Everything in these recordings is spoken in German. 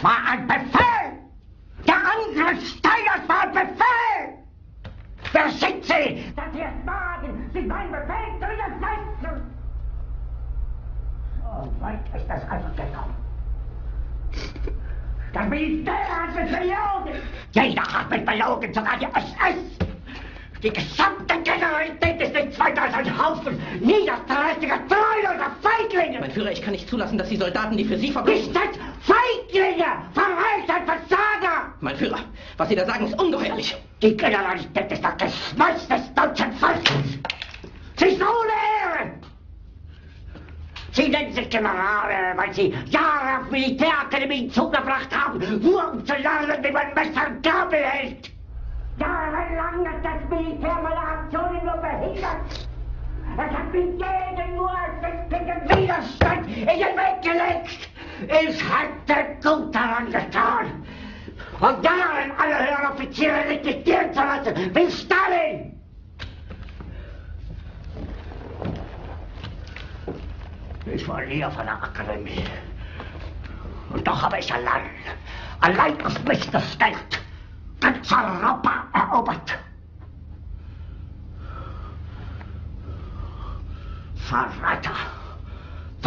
Das war ein Befehl! Der Angriff Steiners war ein Befehl! Wer sind Sie, dass Sie es wagen, sich meinen Befehl zu widersetzen? So weit ist das also gekommen. Das Militär hat mich belogen! Jeder hat mich belogen, sogar die SS! Die gesamte Generalität ist nichts weiter als ein Haufen niederträchtiger, treuloser Feiglinge! Mein Führer, ich kann nicht zulassen, dass die Soldaten, die für Sie verbringen... Nicht Feiglinge! Verreiter, Versager! Mein Führer, was Sie da sagen, ist ungeheuerlich. Die Generalität ist das Geschmeiß des deutschen Volkes! Sie ist ohne Ehre! Sie nennen sich Generale, weil Sie Jahre auf Militärakademien zugebracht haben, nur um zu lernen, wie man Messer und Gabel hält! Jahrelang hat das Militär meine Aktionen nur behindert! Es hat mir jeden nur ersichtlichen Widerstand in den Weg gelegt! Ich hätte gut daran getan! Und darin alle höheren Offiziere registrieren zu lassen, wie Stalin! Ich war nie auf einer Akademie. Und doch habe ich allein, allein auf mich gestellt, ganz Europa erobert. Verräter!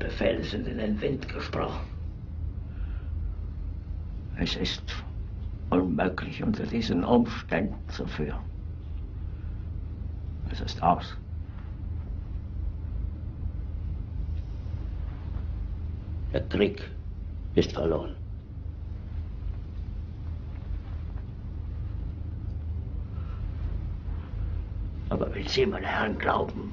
Befehle sind in den Wind gesprochen. Es ist unmöglich, unter diesen Umständen zu führen. Es ist aus. Der Krieg ist verloren. Aber wenn Sie, meine Herren, glauben,